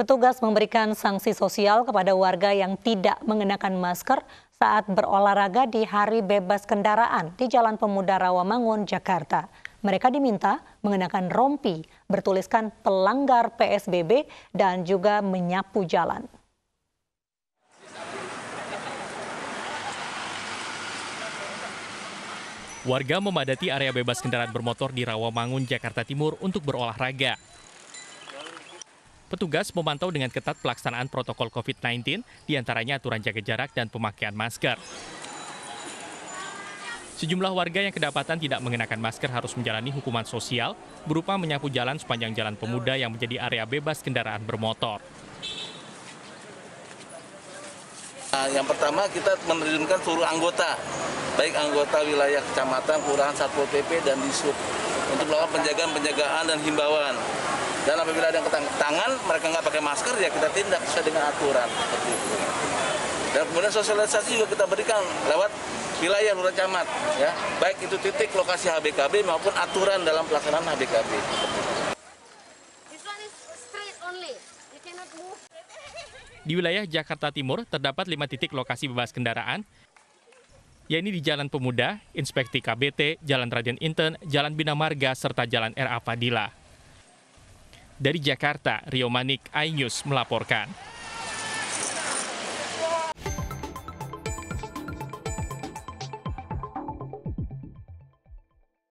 Petugas memberikan sanksi sosial kepada warga yang tidak mengenakan masker saat berolahraga di Hari Bebas Kendaraan di Jalan Pemuda Rawamangun, Jakarta. Mereka diminta mengenakan rompi bertuliskan pelanggar PSBB dan juga menyapu jalan. Warga memadati area bebas kendaraan bermotor di Rawamangun, Jakarta Timur untuk berolahraga. Petugas memantau dengan ketat pelaksanaan protokol COVID-19, di antaranya aturan jaga jarak dan pemakaian masker. Sejumlah warga yang kedapatan tidak mengenakan masker harus menjalani hukuman sosial berupa menyapu jalan sepanjang jalan pemuda yang menjadi area bebas kendaraan bermotor. Nah, yang pertama kita menerjunkan seluruh anggota, baik anggota wilayah kecamatan, kelurahan, satpol pp dan disub untuk melakukan penjagaan-penjagaan dan himbauan. Dan apabila ada yang tangan, mereka nggak pakai masker, ya kita tindak sesuai dengan aturan. Dan kemudian sosialisasi juga kita berikan lewat wilayah lurah camat, ya, baik itu titik lokasi HBKB maupun aturan dalam pelaksanaan HBKB. Di wilayah Jakarta Timur terdapat lima titik lokasi bebas kendaraan, yaitu di Jalan Pemuda, Inspekti KBT, Jalan Raden Inten, Jalan Bina Marga, serta Jalan RA Fadila. Dari Jakarta, Rio Manik, iNews melaporkan.